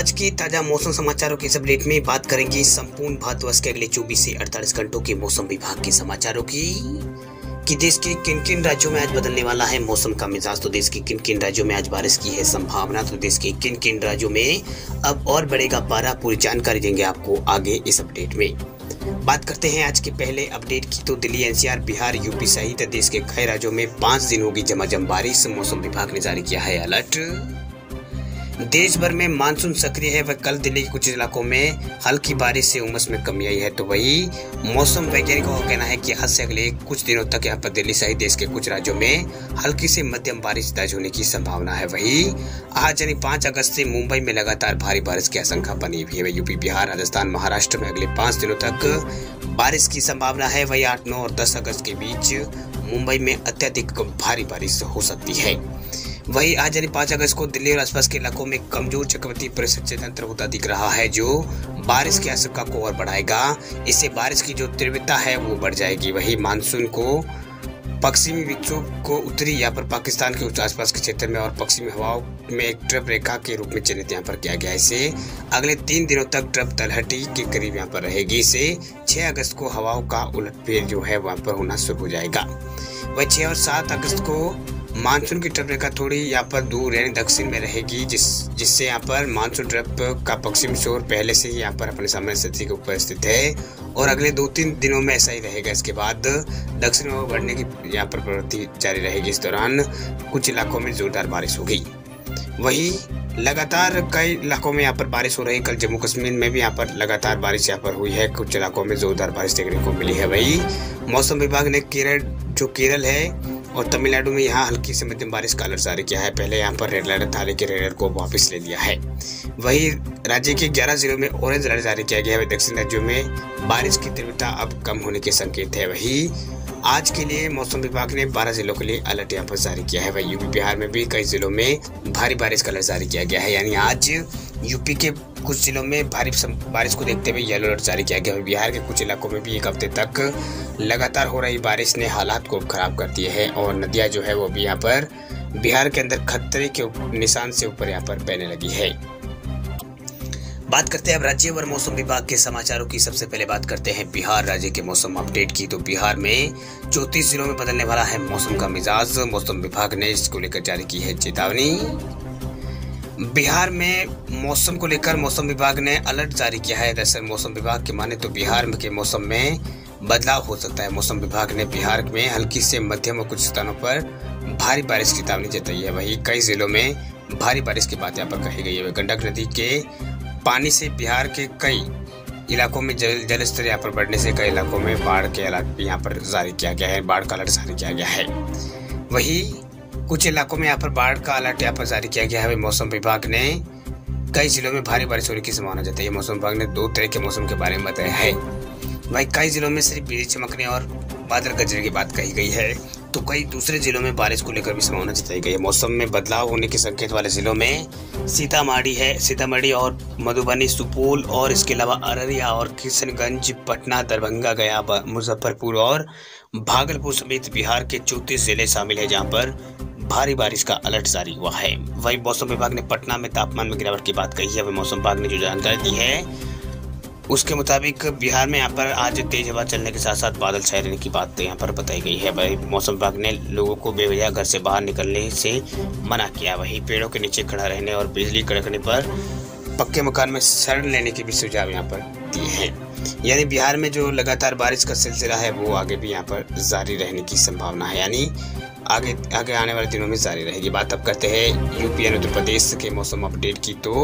आज के ताज़ा मौसम समाचारों के इस अपडेट में बात करेंगे संपूर्ण भारतवर्ष के अगले 24 से 48 घंटों के मौसम विभाग के समाचारों की। कि देश के किन किन राज्यों में आज बदलने वाला है मौसम का मिजाज तो देश के किन किन राज्यों में आज बारिश की है संभावना तो देश के किन किन राज्यों में अब और बढ़ेगा पारा, पूरी जानकारी देंगे आपको आगे इस अपडेट में। बात करते हैं आज के पहले अपडेट की तो दिल्ली, एनसीआर, बिहार, यूपी सहित देश के कई राज्यों में पाँच दिन होगी झमाझम बारिश मौसम विभाग ने जारी किया है अलर्ट। देश भर में मानसून सक्रिय है। वह कल दिल्ली के कुछ इलाकों में हल्की बारिश से उमस में कमी आई है। तो वही मौसम वैज्ञानिकों का कहना है कि हद से अगले कुछ दिनों तक यहाँ पर दिल्ली सहित देश के कुछ राज्यों में हल्की से मध्यम बारिश दर्ज होने की संभावना है। वही आज यानी पाँच अगस्त से मुंबई में लगातार भारी बारिश की आशंका बनी हुई है। यूपी, बिहार, राजस्थान, महाराष्ट्र में अगले पाँच दिनों तक बारिश की संभावना है। वही आठ, नौ और दस अगस्त के बीच मुंबई में अत्यधिक भारी बारिश हो सकती है। वही आज यानी पाँच अगस्त को दिल्ली और आसपास के इलाकों में कमज़ोर चक्रवर्ती परिस्थिति तंत्र होता दिख रहा है, जो बारिश की आशंका को और बढ़ाएगा। इससे बारिश की जो तीव्रता है, वो बढ़ जाएगी। वही मानसून को पश्चिमी विक्षोभ को उत्तरी यहाँ पर पाकिस्तान के आसपास के क्षेत्र में और पश्चिमी हवाओं में एक ट्रप रेखा के रूप में चिन्हित यहाँ पर किया गया है। इसे अगले तीन दिनों तक ट्रप तलहटी के करीब यहाँ पर रहेगी। इसे 6 अगस्त को हवाओं का उलटफेर जो है, वहाँ पर होना शुरू हो जाएगा। वह छह और सात अगस्त को मानसून की ट्रप रेखा थोड़ी यहाँ पर दूर यानी दक्षिण में रहेगी, जिस, जिससे यहाँ पर मानसून ट्रप का पश्चिम शोर पहले से ही यहाँ पर अपने सामने स्थिति के ऊपर स्थित है। और अगले दो तीन दिनों में ऐसा ही रहेगा। इसके बाद दक्षिण में बढ़ने की यहाँ पर प्रवृत्ति जारी रहेगी। इस दौरान कुछ इलाकों में जोरदार बारिश होगी। वही लगातार कई इलाकों में यहाँ पर बारिश हो रही है। कल जम्मू कश्मीर में भी यहाँ पर लगातार बारिश यहाँ पर हुई है। कुछ इलाकों में जोरदार बारिश देखने को मिली है। वही मौसम विभाग ने केरल, जो केरल है और तमिलनाडु में यहाँ हल्की से मध्यम बारिश का अलर्ट जारी किया है। पहले यहाँ पर रेड अलर्ट था, लेकिन रेड अलर्ट को वापस ले लिया है। वही राज्य के 11 जिलों में ऑरेंज अलर्ट जारी किया गया है। दक्षिण राज्यों में बारिश की तीव्रता अब कम होने के संकेत है। वही आज के लिए मौसम विभाग ने 12 जिलों के लिए अलर्ट यहाँ पर जारी किया है। वही यूपी बिहार में भी कई जिलों में भारी बारिश का अलर्ट जारी किया गया है। यानी आज यूपी के कुछ जिलों में भारी बारिश को देखते हुए येलो अलर्ट जारी किया गया। है बिहार के कुछ इलाकों में भी एक हफ़्ते तक लगातार हो रही बारिश ने हालात को खराब कर दिए हैं और नदियाँ जो है वो भी यहाँ पर बिहार के अंदर खतरे के निशान से ऊपर यहाँ पर बहने लगी है। बात करते हैं अब राज्य और मौसम विभाग के समाचारों की। सबसे पहले बात करते हैं बिहार राज्य के मौसम अपडेट की। तो बिहार में चौतीस जिलों में बदलने वाला है मौसम का मिजाज। मौसम विभाग ने इसको लेकर जारी की है चेतावनी। बिहार में मौसम को लेकर मौसम विभाग ने अलर्ट जारी किया है। दरअसल मौसम विभाग के माने तो बिहार के मौसम में बदलाव हो सकता है। मौसम विभाग ने बिहार में हल्की से मध्यम और कुछ स्थानों पर भारी बारिश की चेतावनी जताई है। वही कई जिलों में भारी बारिश की बात यहाँ पर कही गई है। गंडक नदी के पानी से बिहार के कई इलाकों में जल जल स्तर यहाँ पर बढ़ने से कई इलाकों में बाढ़ के अलर्ट भी यहाँ पर जारी किया गया है। बाढ़ का अलर्ट जारी किया गया है। वही कुछ इलाकों में यहाँ पर बाढ़ का अलर्ट यहाँ पर जारी किया गया है। मौसम विभाग ने कई जिलों में भारी बारिश होने की संभावना जताई है। मौसम विभाग ने दो तरह के मौसम के बारे में बताया है। वही कई जिलों में सिर्फ़ बिजली चमकने और बादल गजरे की बात कही गई है। तो कई दूसरे जिलों में बारिश को लेकर भी संभावना जताई गई है। मौसम में बदलाव होने के संकेत वाले जिलों में सीतामढ़ी है, सीतामढ़ी और मधुबनी, सुपौल और इसके अलावा अररिया और किशनगंज, पटना, दरभंगा, गया मुजफ्फरपुर और भागलपुर समेत बिहार के चौतीस ज़िले शामिल है जहाँ पर भारी बारिश का अलर्ट जारी हुआ है। वही मौसम विभाग ने पटना में तापमान में गिरावट की बात कही है। वही मौसम विभाग ने जो जानकारी दी है, उसके मुताबिक बिहार में यहाँ पर आज तेज हवा चलने के साथ साथ बादल छाए रहने की बात यहाँ पर बताई गई है। वही मौसम विभाग ने लोगों को बेवजह घर से बाहर निकलने से मना किया। वही पेड़ों के नीचे खड़ा रहने और बिजली कड़कने पर पक्के मकान में शरण लेने के भी सुझाव यहाँ पर दिए हैं। यानी बिहार में जो लगातार बारिश का सिलसिला है, वो आगे भी यहाँ पर जारी रहने की संभावना है। यानी आगे आगे आने वाले दिनों में जारी रहेगी बात। अब करते हैं यूपी और उत्तर प्रदेश के मौसम अपडेट की तो।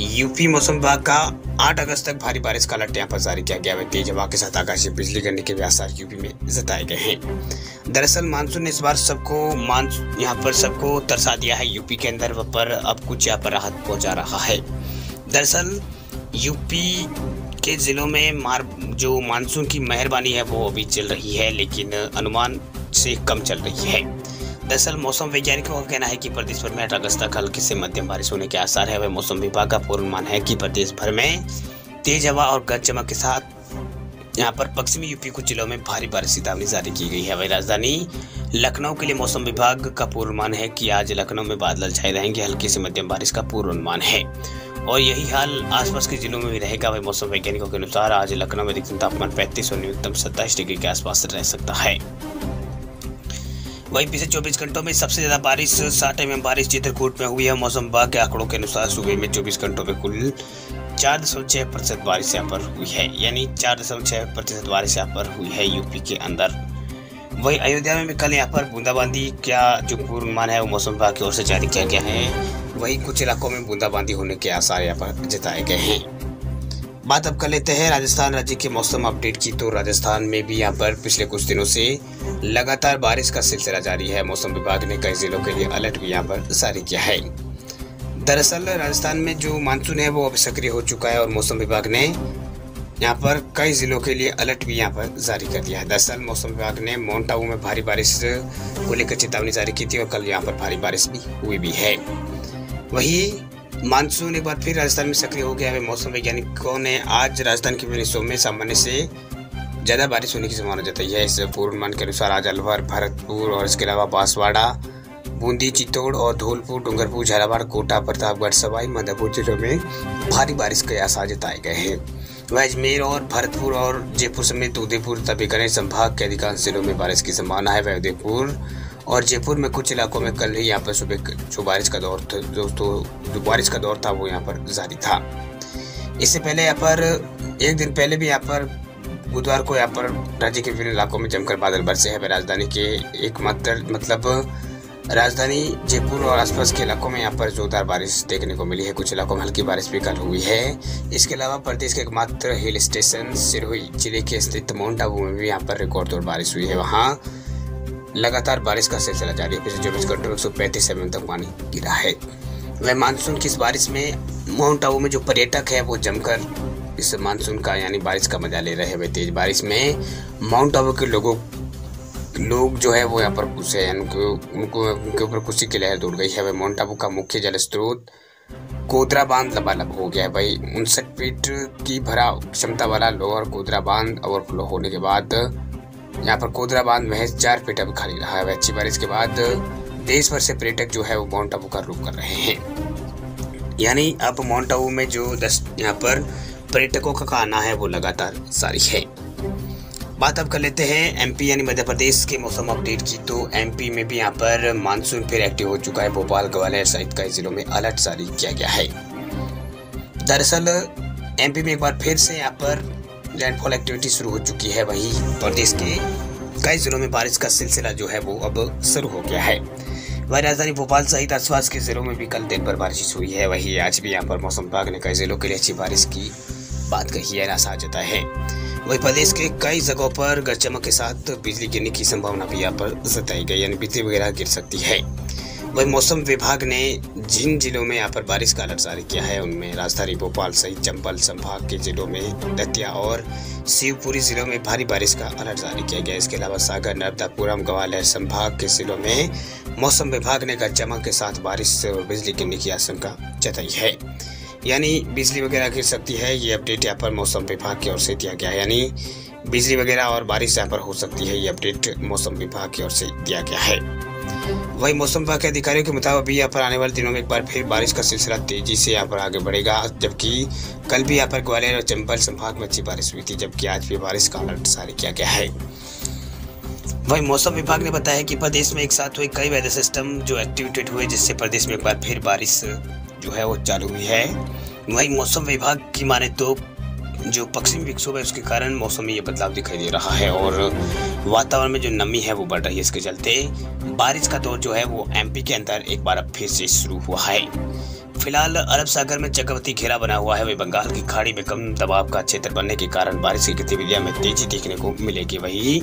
यूपी मौसम विभाग का 8 अगस्त तक भारी बारिश का अलर्ट यहाँ पर जारी किया गया। है तेज हवा के साथ आकाशीय बिजली गिरने के भी आसार यूपी में जताए गए हैं। दरअसल मानसून ने इस बार सबको मान यहाँ पर सबको तरसा दिया है। यूपी के अंदर पर अब कुछ यहाँ पर राहत पहुँचा रहा है। दरअसल यूपी के ज़िलों में मार, जो मानसून की मेहरबानी है वो अभी चल रही है, लेकिन अनुमान से कम चल रही है। दरअसल, मौसम वैज्ञानिकों का कहना है कि प्रदेश भर में आठ अगस्त तक हल्की से मध्यम बारिश होने के आसार है। वह मौसम विभाग का पूर्वानुमान है कि प्रदेश भर में तेज हवा और गज चमक के साथ यहाँ पर पश्चिमी यूपी कुछ जिलों में भारी बारिश चेतावनी जारी की गई है। वही राजधानी लखनऊ के लिए मौसम विभाग का पूर्वानुमान है कि आज लखनऊ में बादल छाए रहेंगे, हल्की से मध्यम बारिश का पूर्वानुमान है। और यही हाल आसपास के जिलों में भी रहेगा। वही मौसम वैज्ञानिकों के अनुसार आज लखनऊ में अधिकतम तापमान पैंतीस और न्यूनतम सत्ताईस डिग्री के आसपास रह सकता है। वहीं पिछले 24 घंटों में सबसे ज़्यादा बारिश साठ एम बारिश चित्रकूट में हुई है, मौसम विभाग के आंकड़ों के अनुसार सुबह में 24 घंटों में कुल चार दशमलव छह प्रतिशत बारिश यहाँ पर हुई है, यानी चार दशमलव छह प्रतिशत बारिश यहाँ पर हुई है यूपी के अंदर। वही अयोध्या में भी कल यहाँ पर बूंदाबांदी क्या जो पूर्वानुमान है, वो मौसम विभाग की ओर से जारी किया गया है। वही कुछ इलाकों में बूंदाबांदी होने के आसार यहाँ पर जताए गए हैं। बात अब कर लेते हैं राजस्थान राज्य के मौसम अपडेट की। तो राजस्थान में भी यहाँ पर पिछले कुछ दिनों से लगातार बारिश का सिलसिला जारी है। मौसम विभाग ने कई जिलों के लिए अलर्ट भी यहाँ पर जारी किया है। दरअसल राजस्थान में जो मानसून है, वो अब सक्रिय हो चुका है और मौसम विभाग ने यहाँ पर कई जिलों के लिए अलर्ट भी यहाँ पर जारी कर दिया है। दरअसल मौसम विभाग ने माउंट आबू में भारी बारिश को लेकर चेतावनी जारी की थी और कल यहाँ पर भारी बारिश भी हुई भी है। वही मानसून एक बार फिर राजस्थान में सक्रिय हो गया है। मौसम वैज्ञानिकों ने आज राजस्थान के विभिन्न हिस्सों में सामान्य से ज़्यादा बारिश होने की संभावना जताई है। इस पूर्वानुमान के अनुसार आज अलवर, भरतपुर और इसके अलावा बांसवाड़ा, बूंदी, चित्तौड़ और धौलपुर, डूंगरपुर, झालावाड़, कोटा, प्रतापगढ़, सवाई माधोपुर जिलों में भारी बारिश के आसार जताए गए हैं। वह अजमेर और भरतपुर और जयपुर समेत उदयपुर तथा बीकानेर संभाग के अधिकांश जिलों में बारिश की संभावना है। वह उदयपुर और जयपुर में कुछ इलाकों में कल ही यहाँ पर सुबह जो बारिश का दौर था दोस्तों जो बारिश का दौर था, वो यहाँ पर जारी था। इससे पहले यहाँ पर, एक दिन पहले भी यहाँ पर बुधवार को यहाँ पर राज्य के विभिन्न इलाकों में जमकर बादल बरसे हैं। राजधानी के एकमात्र मतलब राजधानी जयपुर और आसपास के इलाकों में यहाँ पर जोरदार बारिश देखने को मिली है। कुछ इलाकों में हल्की बारिश भी कल हुई है। इसके अलावा प्रदेश के एकमात्र हिल स्टेशन सिरोही ज़िले के स्थित माउंट आबू में भी यहाँ पर रिकॉर्ड तोड़ बारिश हुई है। वहाँ लगातार बारिश का सिलसिला जारी है। पिछले चौबीस घंटों में एक सौ पैंतीस एम तक पानी गिरा है। वह मानसून की इस बारिश में माउंट आबू में जो पर्यटक है, वो जमकर इस मानसून का, यानी बारिश का मज़ा ले रहे हैं। वह तेज बारिश में माउंट आबू के लोगों लोग जो है वो यहाँ पर घुसे है। उनको उनको, उनके ऊपर खुशी की लहर दौड़ गई है। वह माउंट आबू का मुख्य जल स्रोत कोदरा बाँध लबालब हो गया है। भाई उनसठ फीट की भरा क्षमता वाला लोअर कोदरा बाँध ओवरफ्लो होने के बाद यहाँ पर कोदरा बाँध महज चार फीट अब खाली रहा है। अच्छी बारिश के बाद देश भर से पर्यटक जो है वो माउंट आबू का रुख कर रहे हैं। यानी अब माउंट आबू में जो दस, यहाँ पर पर्यटकों का आना है, वो लगातार जारी है। बात अब कर लेते हैं एमपी यानी मध्य प्रदेश के मौसम अपडेट की। तो एमपी में भी यहाँ पर मानसून फिर एक्टिव हो चुका है। भोपाल, ग्वालियर सहित कई जिलों में अलर्ट जारी किया गया है। दरअसल एमपी में एक बार फिर से यहाँ पर लैंडफॉल एक्टिविटी शुरू हो चुकी है। वहीं प्रदेश के कई जिलों में बारिश का सिलसिला जो है वो अब शुरू हो गया है। वही राजधानी भोपाल सहित आसपास के जिलों में भी कल दिन भर बारिश हुई है। वही आज भी यहाँ पर मौसम विभाग ने कई जिलों के लिए अच्छी बारिश की बात कही है। आसार जताया है। वही प्रदेश के कई जगहों पर गरचमक के साथ बिजली गिरने की संभावना भी यहाँ पर जताई गई, यानी बिजली वगैरह गिर सकती है। वही मौसम विभाग ने जिन जिलों में यहाँ पर बारिश का अलर्ट जारी किया है, उनमें राजधानी भोपाल सहित चंबल संभाग के जिलों में दतिया और शिवपुरी जिलों में भारी बारिश का अलर्ट जारी किया गया। इसके अलावा सागर, नर्मदापुरम, ग्वालियर संभाग के जिलों में मौसम विभाग ने कल चमक के साथ बारिश और बिजली गिरने की आशंका जताई है। यानी बिजली वगैरह गिर सकती है, ये अपडेट यहाँ पर मौसम विभाग की ओर से दिया गया है। यानी बिजली वगैरह और बारिश यहाँ पर हो सकती है, ये अपडेट मौसम विभाग की ओर से दिया गया है। वही मौसम विभाग के अधिकारियों के मुताबिक यहाँ पर आने वाले दिनों में एक बार फिर बारिश का सिलसिला तेज़ी से यहाँ पर आगे बढ़ेगा, जबकि कल भी यहाँ पर ग्वालियर और चंबल संभाग में अच्छी बारिश हुई थी, जबकि आज भी बारिश का अलर्ट जारी किया गया है। वही मौसम विभाग ने बताया कि प्रदेश में एक साथ हुए कई वेदर सिस्टम जो एक्टिवेटेड हुए, जिससे प्रदेश में एक बार फिर बारिश जो है वो चालू हुई है। वही मौसम विभाग की माने तो जो पश्चिमी विक्षोभ है, उसके कारण मौसम में ये बदलाव दिखाई दे रहा है और वातावरण में जो नमी है, वो बढ़ रही है। इसके चलते बारिश का दौर जो है, वो एमपी के अंदर एक बार फिर से शुरू हुआ है। फ़िलहाल अरब सागर में चक्रवती घेरा बना हुआ है। वही बंगाल की खाड़ी में कम दबाव का क्षेत्र बनने के कारण बारिश की गतिविधियाँ में तेज़ी देखने को मिलेगी। वही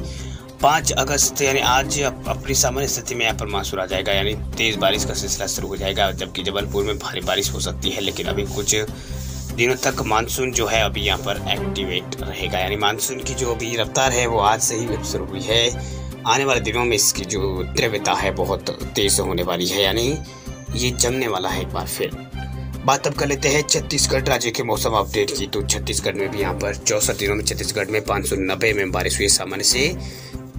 पाँच अगस्त, यानी आज अपनी सामान्य स्थिति में यहाँ पर मानसून आ जाएगा, यानी तेज बारिश का सिलसिला शुरू हो जाएगा, जबकि जबलपुर में भारी बारिश हो सकती है, लेकिन अभी कुछ दिनों तक मानसून जो है अभी यहाँ पर एक्टिवेट रहेगा। यानी मानसून की जो अभी रफ्तार है, वो आज से ही शुरू हुई है। आने वाले दिनों में इसकी जो तीव्रता है, बहुत तेज होने वाली है, यानी ये जमने वाला है एक बार फिर। बात अब कर लेते हैं छत्तीसगढ़ राज्य के मौसम अपडेट की। तो छत्तीसगढ़ में भी यहाँ पर चौसठ दिनों में, छत्तीसगढ़ में पाँच सौ नब्बे में बारिश हुई सामान्य से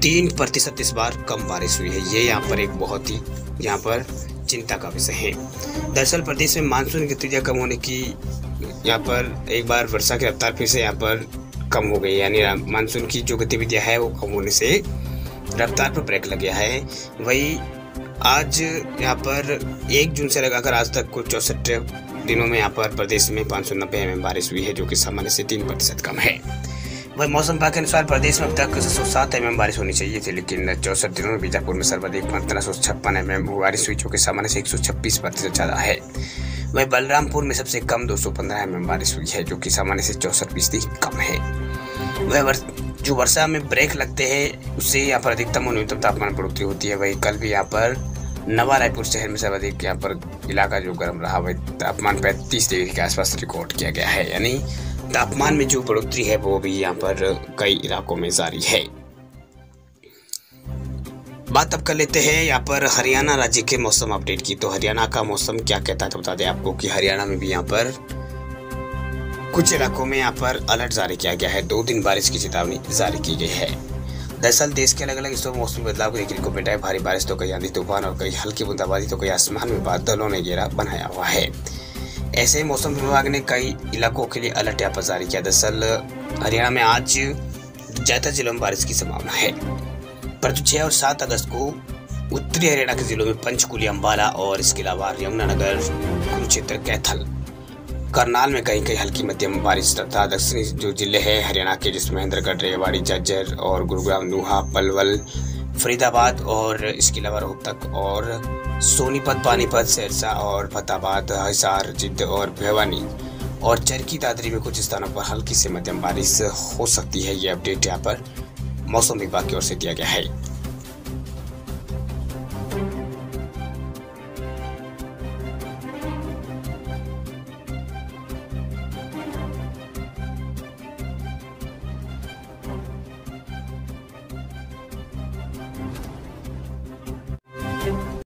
तीन प्रतिशत इस बार कम बारिश हुई है। ये यहाँ पर एक बहुत ही यहाँ पर चिंता का विषय है। दरअसल प्रदेश में मानसून की गतिविधियाँ कम होने की यहाँ पर एक बार वर्षा की रफ्तार फिर से यहाँ पर कम हो गई यानी मानसून की जो गतिविधियाँ है, वो कम होने से रफ्तार पर ब्रेक लग गया है। वही आज यहाँ पर एक जून से लगाकर आज तक कुल चौसठ दिनों में यहाँ पर प्रदेश में पाँच सौ नब्बे एम बारिश हुई है, जो कि सामान्य से तीन प्रतिशत कम है। वही मौसम विभाग के अनुसार प्रदेश में अब तक सौ सात एम बारिश होनी चाहिए थी, लेकिन चौसठ दिनों में बीजापुर में सर्वाधिक पंद्रह सौ छप्पन एम एम बारिश हुई, जो कि सामान्य से एक सौ छब्बीस प्रतिशत ज़्यादा है। वही बलरामपुर में सबसे कम दो सौ पंद्रह एम एम बारिश हुई है, जो कि सामान्य से चौसठ फ़ीसदी कम है। वह जो वर्षा में ब्रेक लगते हैं, उससे यहाँ पर अधिकतम और न्यूनतम तापमान बढ़ोतरी होती है। वही कल भी यहाँ पर नवा रायपुर शहर में सर्वाधिक यहाँ पर इलाका जो गर्म रहा, वही तापमान पैंतीस डिग्री के आसपास रिकॉर्ड किया गया है। यानी तापमान में जो बढ़ोतरी है, वो भी यहाँ पर कई इलाकों में जारी है। बात अब कर लेते हैं, यहाँ पर हरियाणा राज्य के मौसम अपडेट की। तो हरियाणा का मौसम क्या कहता है तो बता दें आपको कि हरियाणा में भी यहाँ पर कुछ इलाकों में यहाँ पर अलर्ट जारी किया गया है। दो दिन बारिश की चेतावनी जारी की गई है। दरअसल देश के अलग अलग हिस्सों में मौसम बदलाव देखने को मिटा है भारी बारिश तो कई आंधी तूफ़ान और कई हल्की बूंदाबांदी तो कई आसमान में बादलों ने घेरा बनाया हुआ है। ऐसे मौसम विभाग ने कई इलाकों के लिए अलर्ट यहाँ जारी किया। दरअसल, हरियाणा में आज ज़्यादा जिलों में बारिश की संभावना है। परंतु छह और सात अगस्त को उत्तरी हरियाणा के जिलों में पंचकुली अम्बाला और इसके अलावा यमुनानगर, कुरुक्षेत्र, कैथल, करनाल में कहीं कहीं हल्की मध्यम बारिश तथा दक्षिणी जो ज़िले हैं हरियाणा के, जिसमें महेंद्रगढ़ रेवाड़ी झज्जर और गुरुग्राम, नुहा, पलवल, फरीदाबाद और इसके अलावा रोहतक और सोनीपत, पानीपत, सिरसा और फतेहाबाद हिसार, जिद्द और भिवानी और चरकी दादरी में कुछ स्थानों पर हल्की से मध्यम बारिश हो सकती है। ये अपडेट यहाँ पर मौसम विभाग की ओर से दिया गया है।